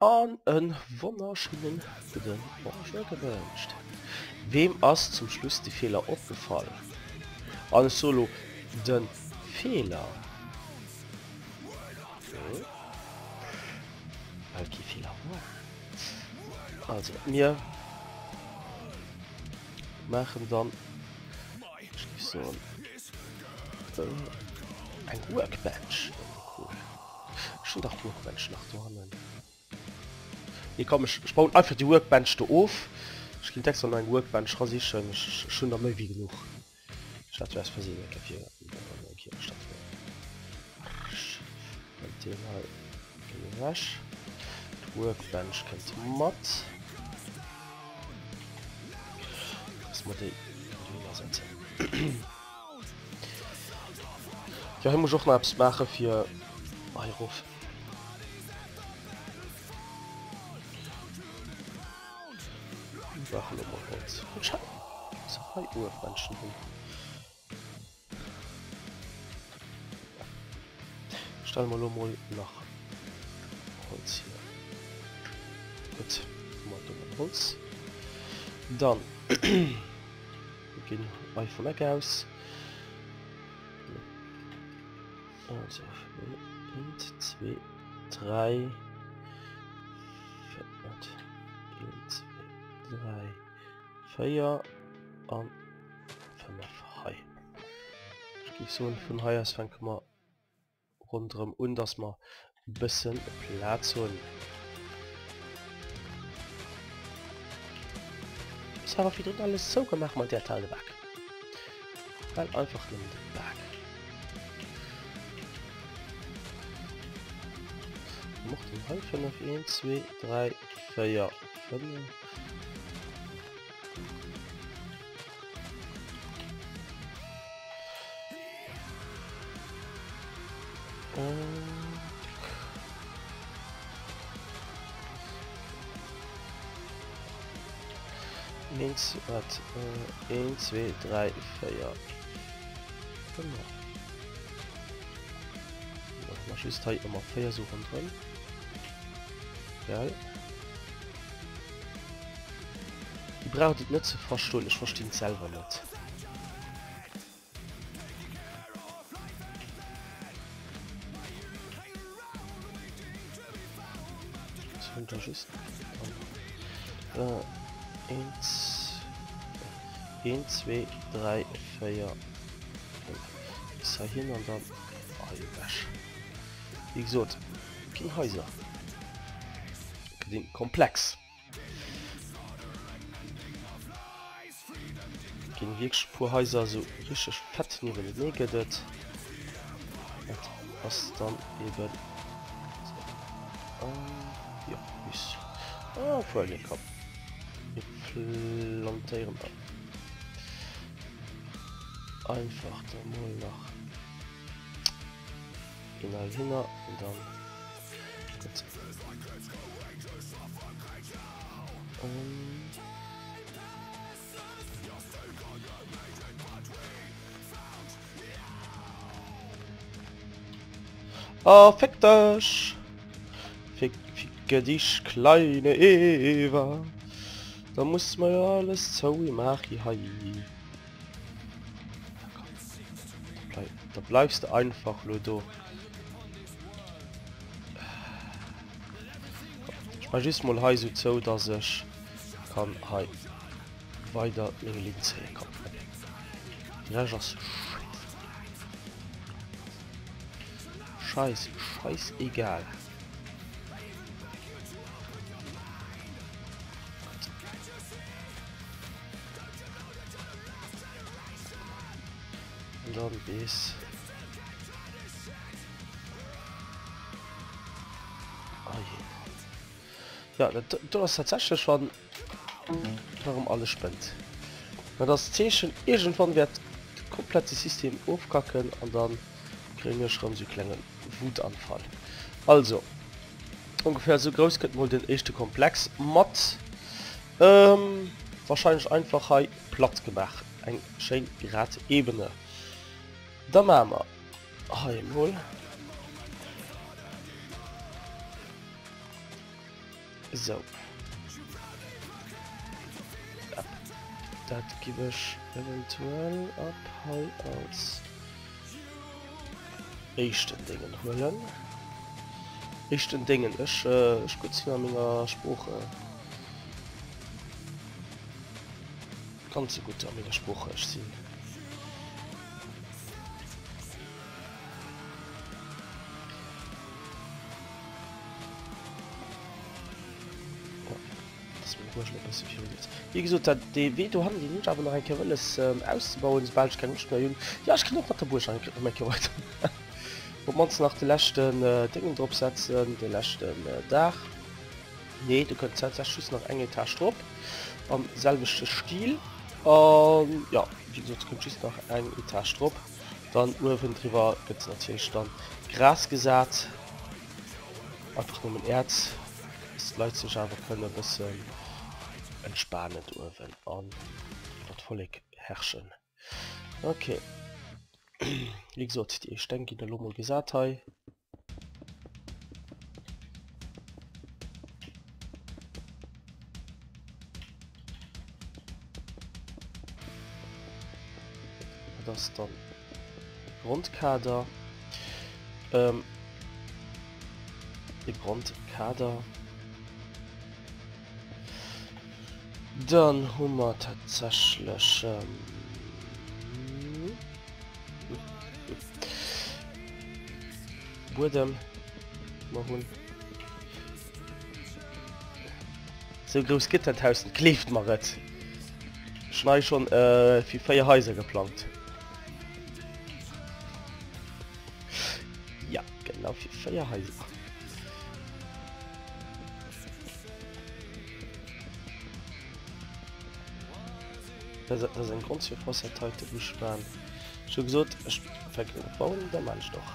an en wonnerschinen gewünscht. Wem ass zum schluss die fehler opgefallen? An solo den fehler. Okay. fehler also mir machen dann so ein workbench. Cool. schon doch workbench nach vorne. Hier komme ich, ich baue einfach die Workbench da auf. Ich gehe Text an ein Workbench raus, ich schon, schon damit wie genug. Ich hatte erst versehen, ich hier, hier statt. Den mal rasch. Workbench kennt Mod. Das Mod ersetzen. ja, ich muss auch noch etwas machen für Eiruf. Sachen immer Holz. Zwei Uhr Menschen hin. Stellen wir mal nach Holz hier. Gut, mal Holz. Dann gehen bei von weg aus. Also 1, 2, 3, dreiier an so vun heiers fanmmer runm und dass man bisssen Platz hun Ich habe wieder alles so gemacht man der Teil back weil einfach in den back mochten 1 2 3 4 5 links wat 1 2 3 4 immer feier suchen drin. Ja. die braucht nicht zu verstuhlen ich verstehe selber nicht. Ist äh, 1 1 2 3 4 ist hin und dann oh, wie gesagt Häuser. Den komplex. Gegen Wegspurhäuser so richtig fett negedet was dann eben so. um, ja, oh, kommen plantieren ab einfach mal nach in hin und dann Gut. Um, Oh, fick das! Ficke dich kleine Eva Da muss man ja alles zo machi hai. Da bleibst du einfach Ludo Ich mein just mal he so dass ich kann hai weiter Linze kommen Ja, das scheiß scheiß egal. Bis oh ja du hast tatsächlich schon warum alles spennt das Zeschen irgendwann wird komplette System aufkacken und dann kriegen wir schon sie klingen Wutanfall. Also ungefähr so groß könnte wohl den echte Komplex. Mod ähm, wahrscheinlich einfach platt gemacht ein schön gerade Ebene da machen wir wohl so dat gebe ich eventuell ab als echten dingen holen echten dingen ich, äh, ich gut spruche ganz gut spruche ich ziehen wie gesagt dat de we du haben die nicht aber noch ein kewelles ähm, auszubauen ins bald kann nicht mehr ja ich kann noch der bursch weiter wo man nach de lechten äh, dingen drop setzen de lechten äh, dach nee du könnt schuss noch enge tastrop am selbeste stil um, ja wie gesagt kommt schießt noch ein etagestrop dann urwen drüber gibt natürlich dann gras gesagt einfach nur erz leute sich aber können bisschen entspannet Uwen an dat herrschen. Okay Wie so Di ich denke der Lummel gesagt hei. das dann Grundkader ähm, die Grundkader dann hummer tatsächlich ähm, wurde so groß geht 1000 kleft mal schnei schon äh, wie feierhäuser geplant. Ja genau das, das ein Grund für was heute beschweren so gesagt bauen der man doch?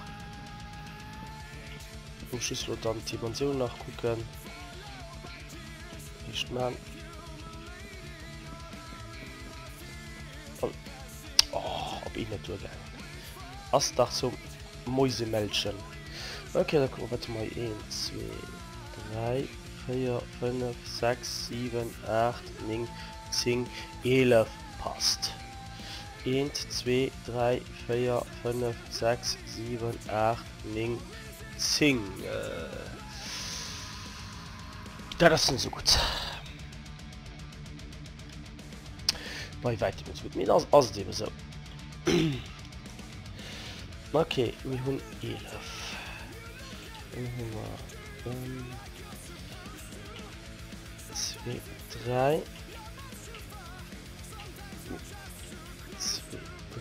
Schlüssel dann dimension nachgucken. Nicht man oh, ob ich natur durchgegangen as dach mäuse Mäusemelchen okay da gucken wir mal. 1 2 3 4 5 6 7 8 9 10 11 passt. 1 2 3 4 5 6 7 8 9 10 äh, da das sind so gut. Bei weit mit mir. Aus aus dem so okay wie hun 11 2 3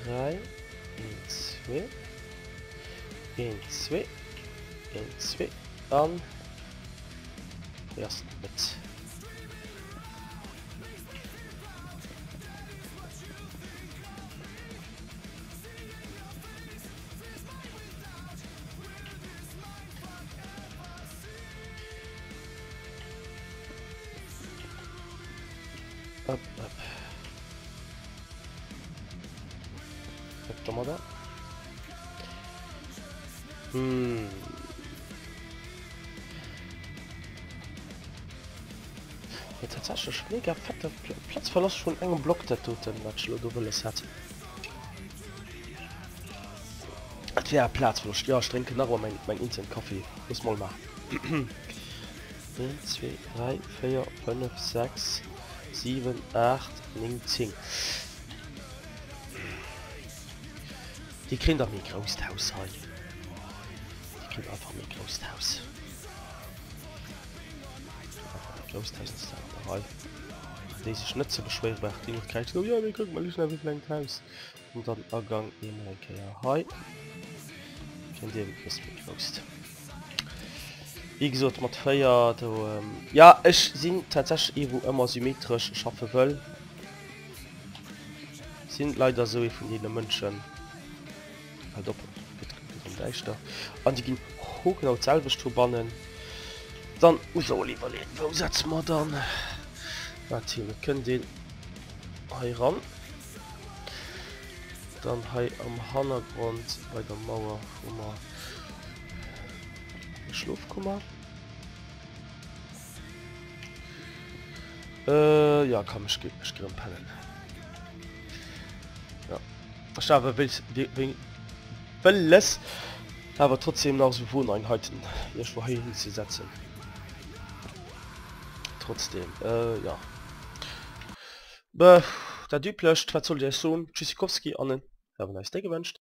3 2 2 2 an erst mit up, up. Ja, tatsächlich mega fetter Platz verlass schon engem Block der toten du hat. Ja Platz verlust ja trinke nach mein, mein Instant Kaffee muss mal machen. 2 3 4 5 6 7 8 9 10 die kinder mir großhaus einfach mir großhaus diese Schnëtze beschwer Dichhaus und dann ergang hi. Wie gesot mat feier Ja ech sinn tatsäch iwwo ëmmer symmetrisch schaffe wëll sind leider so vun jene Mënschen doppelt Deichter an die gin hoch genau Zellbestu bannen. Dann so lieber setzt man dann natürlich können den ran dann he am hangrund bei der mauer schluft Äh, ja, komm, ich gehe ich pennen. Ja. Ich habe will, will, will es, aber trotzdem noch so Wohneinheiten hier war hin zu setzen. Trotzdem, äh, ja. Be, der Düblöscht, was soll der Sohn Tschüssikowski an den? Have a nice day gewünscht.